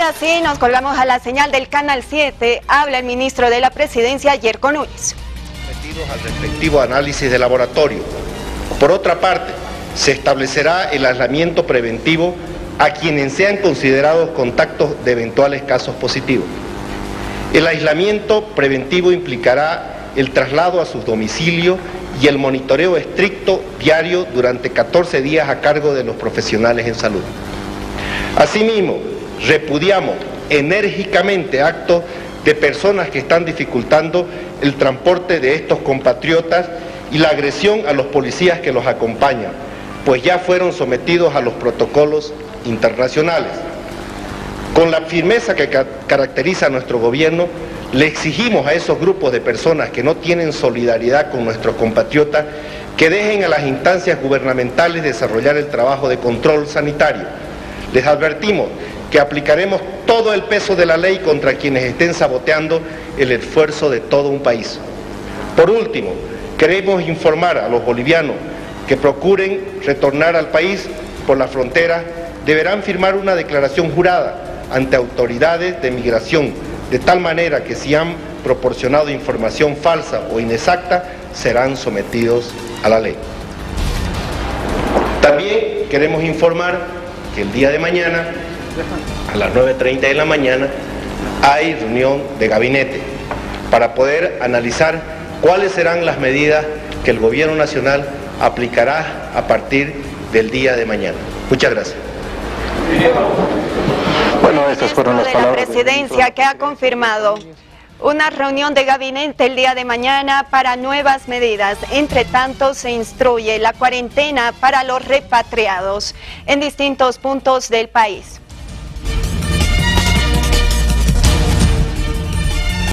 Así nos colgamos a la señal del Canal 7. Habla el ministro de la Presidencia, Yerko Núñez. al respectivo análisis de laboratorio. Por otra parte, se establecerá el aislamiento preventivo a quienes sean considerados contactos de eventuales casos positivos. El aislamiento preventivo implicará el traslado a su domicilio y el monitoreo estricto diario durante 14 días a cargo de los profesionales en salud. Asimismo, repudiamos enérgicamente actos de personas que están dificultando el transporte de estos compatriotas y la agresión a los policías que los acompañan, pues ya fueron sometidos a los protocolos internacionales. Con la firmeza que caracteriza a nuestro gobierno, le exigimos a esos grupos de personas que no tienen solidaridad con nuestros compatriotas que dejen a las instancias gubernamentales desarrollar el trabajo de control sanitario. Les advertimos que aplicaremos todo el peso de la ley contra quienes estén saboteando el esfuerzo de todo un país. Por último, queremos informar a los bolivianos que procuren retornar al país por la frontera, deberán firmar una declaración jurada ante autoridades de migración, de tal manera que si han proporcionado información falsa o inexacta, serán sometidos a la ley. También queremos informar que el día de mañana a las 9.30 de la mañana hay reunión de gabinete para poder analizar cuáles serán las medidas que el gobierno nacional aplicará a partir del día de mañana. Muchas gracias. Bueno, estas fueron las palabras. La presidencia que ha confirmado una reunión de gabinete el día de mañana para nuevas medidas. Entre tanto, se instruye la cuarentena para los repatriados en distintos puntos del país.